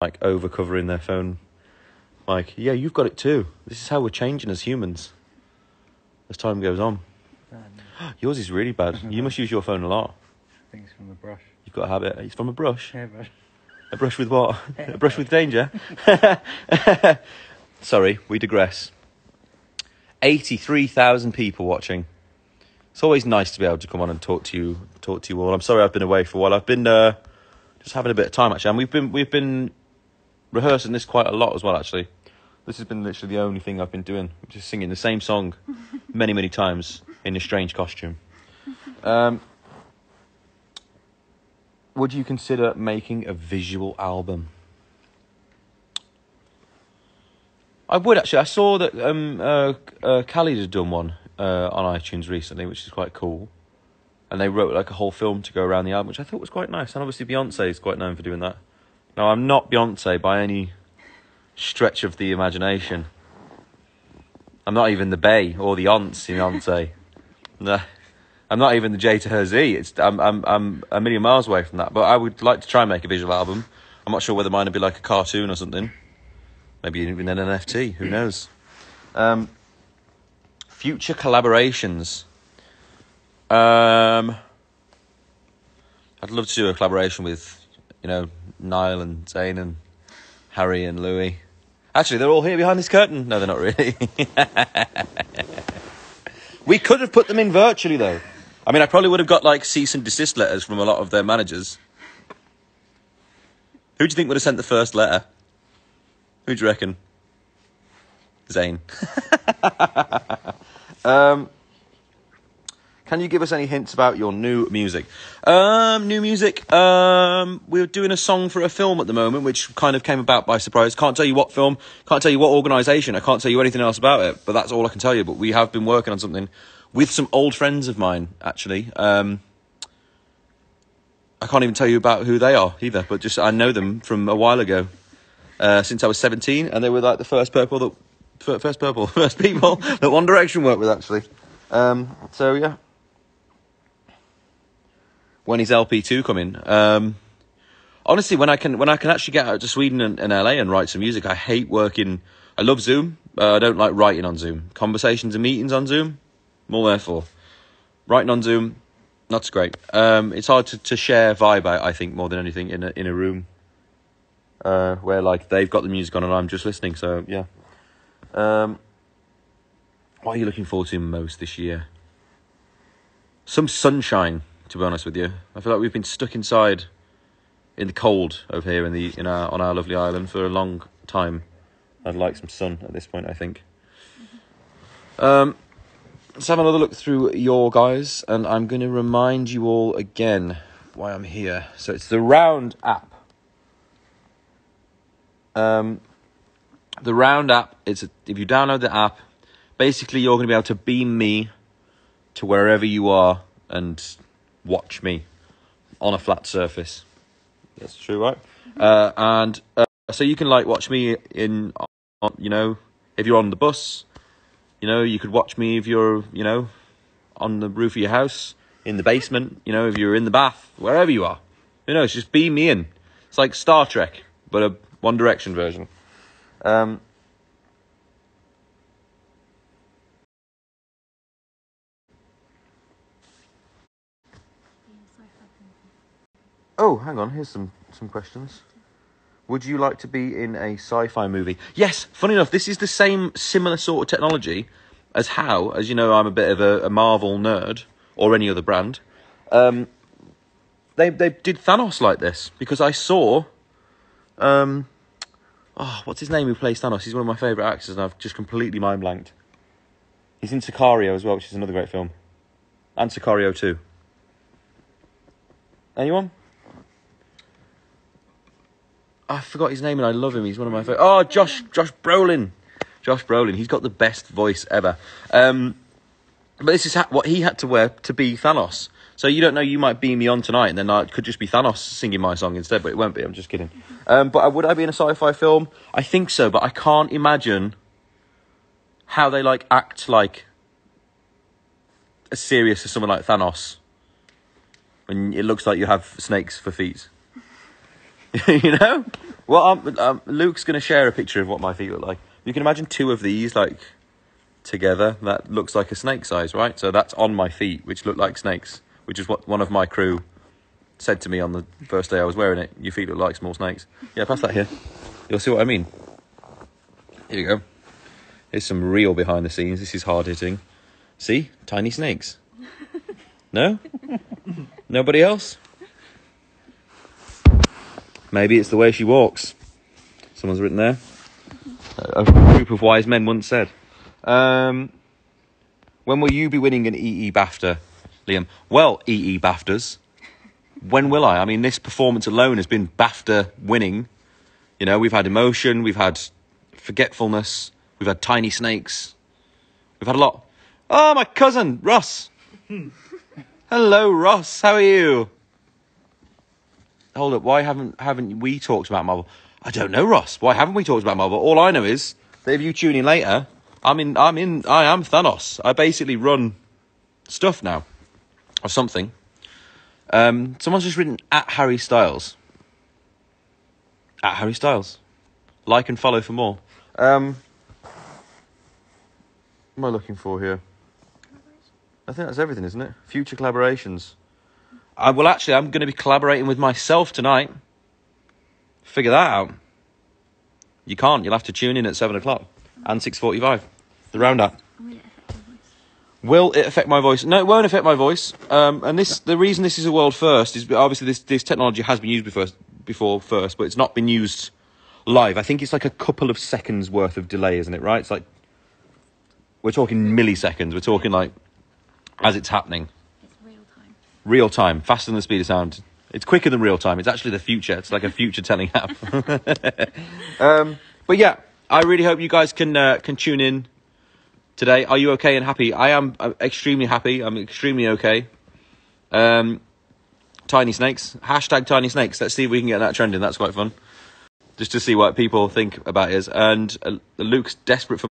like over covering their phone. Like, yeah, you've got it too. This is how we're changing as humans as time goes on. Yours is really bad. You must use your phone a lot. Things from the brush. You've got a habit. It's from a brush. Yeah, brush. A brush with what? A brush with danger? Sorry, we digress. 83,000 people watching. It's always nice to be able to come on and talk to you, talk to you all. I'm sorry I've been away for a while. I've been uh, just having a bit of time actually, and we've been we've been rehearsing this quite a lot as well. Actually, this has been literally the only thing I've been doing, just singing the same song many many times in a strange costume. Um, would you consider making a visual album? I would actually. I saw that um, uh, uh, Khalid had done one uh, on iTunes recently, which is quite cool. And they wrote like a whole film to go around the album, which I thought was quite nice. And obviously Beyonce is quite known for doing that. Now I'm not Beyonce by any stretch of the imagination. I'm not even the Bay or the aunts in Beyonce. no, I'm not even the J to her Z. It's I'm I'm I'm a million miles away from that. But I would like to try and make a visual album. I'm not sure whether mine would be like a cartoon or something. Maybe even an NFT. Who knows? Um, future collaborations. Um, I'd love to do a collaboration with, you know, Niall and Zayn and Harry and Louis. Actually, they're all here behind this curtain. No, they're not really. we could have put them in virtually, though. I mean, I probably would have got like cease and desist letters from a lot of their managers. Who do you think would have sent the first letter? Who do you reckon? Zayn. um, can you give us any hints about your new music? Um, new music. Um, we're doing a song for a film at the moment, which kind of came about by surprise. Can't tell you what film. Can't tell you what organisation. I can't tell you anything else about it. But that's all I can tell you. But we have been working on something with some old friends of mine, actually. Um, I can't even tell you about who they are either. But just I know them from a while ago, uh, since I was seventeen, and they were like the first purple that first purple first people that One Direction worked with actually. Um, so yeah when is LP two coming? Um, honestly, when I can when I can actually get out to Sweden and, and LA and write some music, I hate working. I love Zoom. Uh, I don't like writing on Zoom. Conversations and meetings on Zoom, I'm all there for. Writing on Zoom, not so great. Um, it's hard to, to share vibe. I, I think more than anything in a in a room uh, where like they've got the music on and I'm just listening. So yeah. Um, what are you looking forward to most this year? Some sunshine to be honest with you. I feel like we've been stuck inside in the cold over here in the in our on our lovely island for a long time. I'd like some sun at this point, I think. Um, let's have another look through your guys, and I'm going to remind you all again why I'm here. So it's the Round app. Um, the Round app. It's a, if you download the app, basically you're going to be able to beam me to wherever you are and watch me on a flat surface. That's true, right? Uh, and uh, so you can like watch me in, on, you know, if you're on the bus, you know, you could watch me if you're, you know, on the roof of your house, in the basement, you know, if you're in the bath, wherever you are. You know, it's just beam me in. It's like Star Trek, but a One Direction version. Um, Oh, hang on. Here's some some questions. Would you like to be in a sci-fi movie? Yes. Funny enough, this is the same similar sort of technology as how, as you know, I'm a bit of a, a Marvel nerd or any other brand. Um, they they did Thanos like this because I saw. Um, oh, what's his name? Who plays Thanos? He's one of my favourite actors, and I've just completely mind blanked. He's in Sicario as well, which is another great film, and Sicario too. Anyone? I forgot his name and I love him. He's one of my favorite. Oh, Josh Josh Brolin. Josh Brolin. He's got the best voice ever. Um, but this is ha- what he had to wear to be Thanos. So you don't know. You might beam me on tonight, and then I could just be Thanos singing my song instead. But it won't be. I'm just kidding. Um, but would I be in a sci-fi film? I think so, but I can't imagine how they like act like as serious as someone like Thanos when it looks like you have snakes for feet. you know? Well, um, um, Luke's going to share a picture of what my feet look like. You can imagine two of these, like, together. That looks like a snake size, right? So that's on my feet, which look like snakes, which is what one of my crew said to me on the first day I was wearing it. Your feet look like small snakes. Yeah, pass that here. You'll see what I mean. Here you go. Here's some real behind the scenes. This is hard hitting. See? Tiny snakes. No? Nobody else? Maybe it's the way she walks. Someone's written there. A group of wise men once said. Um, when will you be winning an EE BAFTA, Liam? Well, EE BAFTAs. When will I? I mean, this performance alone has been BAFTA winning. You know, we've had emotion, we've had forgetfulness, we've had tiny snakes, we've had a lot. Oh, my cousin, Ross. Hello, Ross. How are you? Hold up. Why haven't haven't we talked about Marvel? I don't know, Ross. Why haven't we talked about Marvel? All I know is that if you tune in later, I'm in. I'm in. I am Thanos. I basically run stuff now, or something. Um, someone's just written at Harry Styles. At Harry Styles. Like and follow for more. Um, what am I looking for here? I think that's everything, isn't it? Future collaborations. I, well, actually, I'm going to be collaborating with myself tonight. Figure that out. You can't. You'll have to tune in at seven o'clock and six forty-five. The Round app. Will it affect my voice? No, it won't affect my voice. Um, and this, the reason this is a world first is obviously this, this technology has been used before, before first, but it's not been used live. I think it's like a couple of seconds worth of delay, isn't it? Right? It's like we're talking milliseconds. We're talking like as it's happening. Real time, faster than the speed of sound. It's quicker than real time. It's actually the future. It's like a future telling app. um, but yeah, I really hope you guys can uh, can tune in today. Are you okay and happy? I am uh, extremely happy. I'm extremely okay. Um, tiny snakes. Hashtag tiny snakes. Let's see if we can get that trending. That's quite fun. Just to see what people think about it. And uh, Luke's desperate for